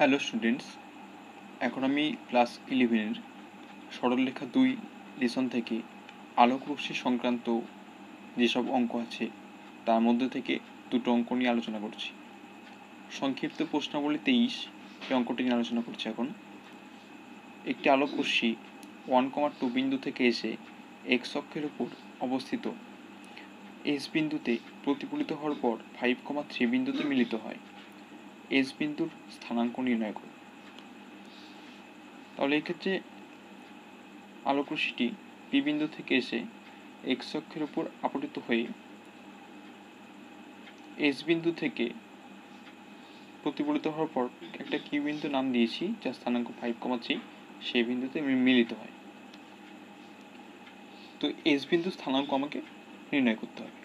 Hello students, এখন আমি class ইলেভেনের সরলরেখা দুই লেসন থেকে আলোক রশ্মি সংক্রান্ত যেসব অঙ্ক আছে, তার মধ্যে থেকে দুটো অঙ্ক নিয়ে আলোচনা করছি। সংক্ষিপ্ত প্রশ্নাবলী তেইশ, এই অঙ্কটি নিয়ে আলোচনা করছি এখন। একটি আলোক রশ্মি ওয়ান কমা টু বিন্দু থেকে এসে এক্স অক্ষের উপর অবস্থিত এস বিন্দুতে প্রতিফলিত হওয়ার পর ফাইভ কমা থ্রি বিন্দুতে মিলিত হয়। এস বিন্দুর স্থানাঙ্ক নির্ণয় করো। তাহলে এক্ষেত্রে আলোকরশ্মিটি পি বিন্দু থেকে এসে এক্স অক্ষের উপর আপতিত হয়ে এস বিন্দু থেকে প্রতিফলিত হওয়ার পর একটা কিউ বিন্দু নাম দিয়েছি, যার স্থানাঙ্ক ফাইভ কমা থ্রি সেই বিন্দুতে মিলিত হয়। তো এস বিন্দু স্থানাঙ্ক আমাকে নির্ণয় করতে হবে।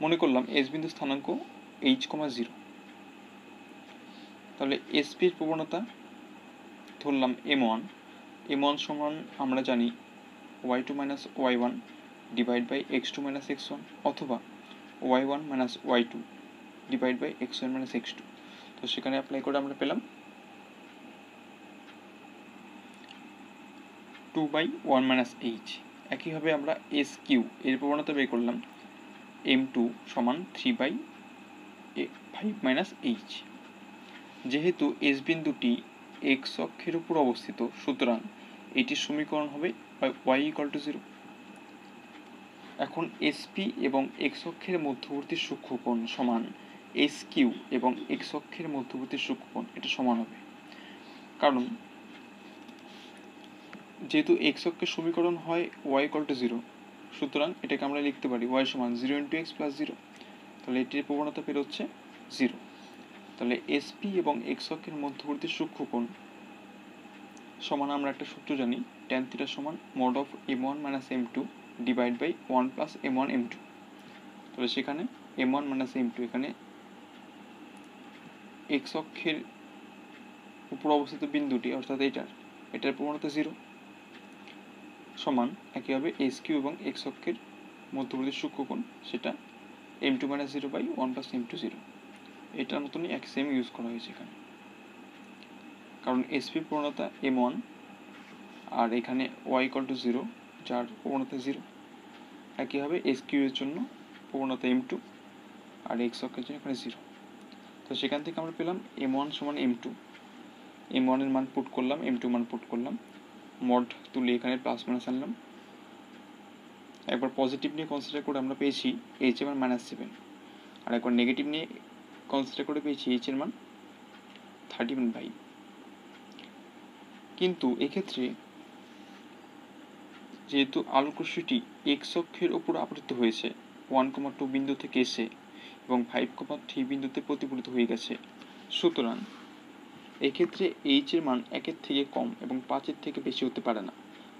মনে করলাম এস বিন্দু স্থানাঙ্ক এইচ কমা জিরো তাহলে এসপির প্রবণতা ধরলাম এম ওয়ান এম ওয়ান সমান আমরা জানি Y two minus Y one divide by X two minus X one অথবা Y one minus Y two divide by X one minus X two তো সেখানে অ্যাপ্লাই করে আমরা পেলাম two by one minus H একইভাবে আমরা এস কিউ এর প্রবণতা বের করলাম এম টু সমান three by five minus H যেহেতু এস বিন্দুটি এক্স অক্ষের উপর অবস্থিত, সুতরাং এটির সমীকরণ হবে ওয়াই ইকাল টু জিরো এখন এসপি এবং এক্স অক্ষের মধ্যবর্তী সূক্ষ্মকোণ সমান এস কিউ এবং এক্স অক্ষের মধ্যবর্তী সূক্ষ্মকোণ, এটা সমান হবে। কারণ যেহেতু এক্স অক্ষের সমীকরণ হয় ওয়াই ইকাল টু জিরো সুতরাং এটাকে আমরা লিখতে পারি ওয়াই সমান zero into X plus zero তাহলে এটির প্রবণতা বেরোচ্ছে জিরো তাহলে এসপি এবং এক্স অক্ষের মধ্যবর্তী সূক্ষ্মকোণ সমান আমরা একটা সূত্র জানি ট্যান থিটা সমান mod of M one minus M two divide by one plus M one M two তাহলে সেখানে M one minus M two এখানে এক্স অক্ষের উপর অবস্থিত বিন্দুটি, অর্থাৎ এটার এটার প্রবণতা জিরো সমান একইভাবে এস কিউ এবং এক্স অক্ষের মধ্যবর্তী সূক্ষ্মকোণ সেটা M two minus zero by one plus M two zero এটার মতনই এক সেম ইউজ করা হয়েছে এখানে। কারণ এসপি প্রবণতা এম ওয়ান আর এখানে ওয়াই ইকাল টু জিরো যার প্রবণতা জিরো একইভাবে এস কিউ এর জন্য প্রবণতা এম টু আর এক্স অক্ষের জন্য এখানে জিরো তো সেখান থেকে আমরা পেলাম এম ওয়ান সমান এম টু এম ওয়ানের মান পুট করলাম এম টু মান পুট করলাম। মড তুলে এখানে প্লাস মাইনাস আনলাম। একবার পজিটিভ নিয়ে কনসিডার করে আমরা পেয়েছি এইচ এর মান মাইনাস সেভেন আর একবার নেগেটিভ নিয়ে কনসিডার করে পেয়েছি এইচ এর মান থার্টি ওয়ান বাই কিন্তু এক্ষেত্রে যেহেতু আলোকরশ্মিটি এক্স অক্ষের ওপর আপতিত হয়েছে ওয়ান কমা টু বিন্দু থেকে এসে এবং ফাইভ কমা থ্রি বিন্দুতে প্রতিফলিত হয়ে গেছে। সুতরাং এক্ষেত্রে এইচ এর মান একের থেকে কম এবং পাঁচের থেকে বেশি হতে পারে না।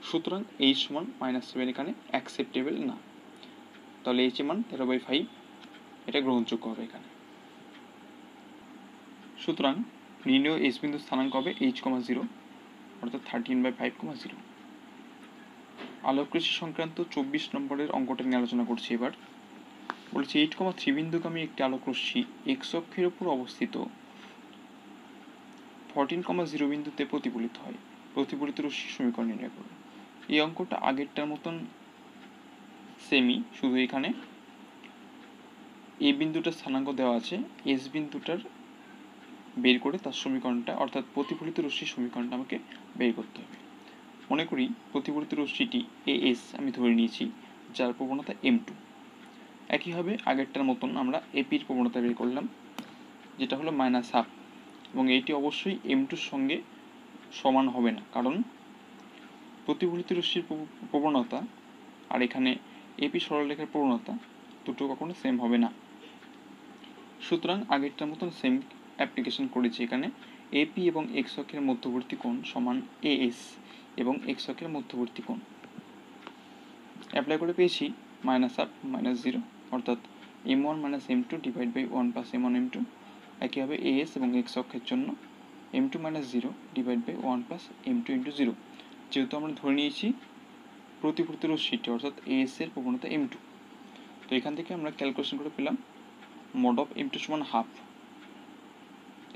সুতরাং এইচ সমান মাইনাস সেভেন এখানে অ্যাকসেপ্টেবল না। তাহলে এইচ এর মান তেরো বাই ফাইভ এটা গ্রহণযোগ্য হবে এখানে। সুতরাং নির্ণয় এস বিন্দু স্থানাঙ্ক হবে এইচ কমা জিরো অর্থাৎ thirteen by five comma zero আলোককৃষি সংক্রান্ত চব্বিশ নম্বরের অঙ্কটা নিয়ে আলোচনা করছি এবার। বলেছি এইট কমা থ্রি বিন্দুগামী একটি আলোকরশ্মি এক্স অক্ষের উপর অবস্থিত। ফোরটিন কমা জিরো বিন্দুতে প্রতিফলিত হয়। প্রতিফলিত রশ্মির সমীকরণ নির্ণয় করুন। এই অঙ্কটা আগেরটার মতন সেমি শুধু এখানে। এ বিন্দুটার স্থানাঙ্ক দেওয়া আছে এস বিন্দুটার বের করে তার সমীকরণটা, অর্থাৎ প্রতিফলিত রশ্মির সমীকরণটা আমাকে বের করতে হবে। মনে করি প্রতিফলিত রশ্মিটি এ এস আমি ধরে নিয়েছি, যার প্রবণতা এম টু একইভাবে আগেরটার মতন আমরা এপির প্রবণতা বের করলাম, যেটা হলো মাইনাস হাফ এবং এটি অবশ্যই এম টুর সঙ্গে সমান হবে না, কারণ প্রতিফলিত রশ্মির প্রবণতা আর এখানে এপি সরলরেখার প্রবণতা দুটো কখনো সেম হবে না। সুতরাং আগেরটার মতন সেম অ্যাপ্লিকেশন করেছি এখানে। এপি এবং এক্স অক্ষের মধ্যবর্তী কোণ সমান এএস এবং এক্স অক্ষের মধ্যবর্তী কোণ। অ্যাপ্লাই করে পেয়েছি মাইনাস আপ মাইনাস জিরো অর্থাৎ M one minus M two divide by one plus M one M two একইভাবে এএস এবং এক্স অক্ষের জন্য M two minus zero divide by one plus M two into zero যেহেতু আমরা ধরে নিয়েছি প্রতিফলিত রশ্মিটি, অর্থাৎ এএস এর প্রবণতা এম টু তো এখান থেকে আমরা ক্যালকুলেশন করে পেলাম মোড অফ এম টু সমান হাফ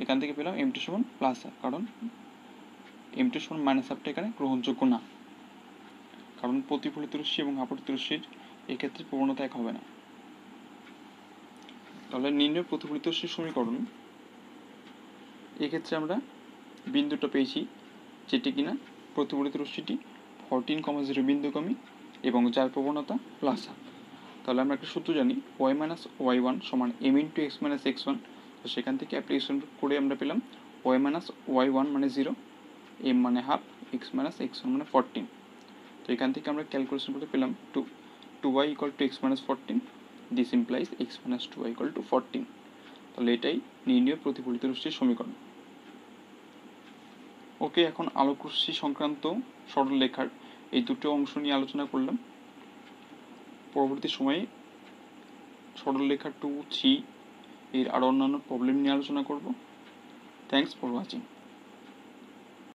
এখান থেকে পেলাম এম টু সমান প্লাস হাফ কারণ এম টু সমান মাইনাস হাফটা এখানে গ্রহণযোগ্য না। কারণ প্রতিফলিত রশ্মি এবং আপতিত রশ্মির এক্ষেত্রে প্রবণতা এক হবে না। তাহলে নির্ণয় প্রতিফলিত রশ্মির সমীকরণ। এক্ষেত্রে আমরা বিন্দুটা পেয়েছি, যেটি কিনা প্রতিফলিত রশ্মিটি ফোরটিন কমা জিরো বিন্দুগামী এবং যার প্রবণতা প্লাস হাফ তাহলে আমরা একটা সূত্র জানি ওয়াই মাইনাস ওয়াই ওয়ান সমান M into X minus X one তো সেখান থেকে অ্যাপ্লিকেশন করে আমরা পেলাম ওয়াই মাইনাস ওয়াই ওয়ান মানে জিরো এম মানে half X minus X one মানে ফোরটিন তো এখান থেকে আমরা ক্যালকুলেশন করে পেলাম two two Y equal to X minus fourteen this implies X minus two Y equal to fourteen তাহলে এটাই নির্ণয় প্রতিফলিত রশ্মির সমীকরণ। ওকে, এখন আলোক রশ্মি সংক্রান্ত সরলরেখার এই দুটো অংশ নিয়ে আলোচনা করলাম। পরবর্তী সময়ে সরলরেখা টু থ্রি এর আরও অন্যান্য প্রবলেম নিয়ে আলোচনা করব। Thanks for watching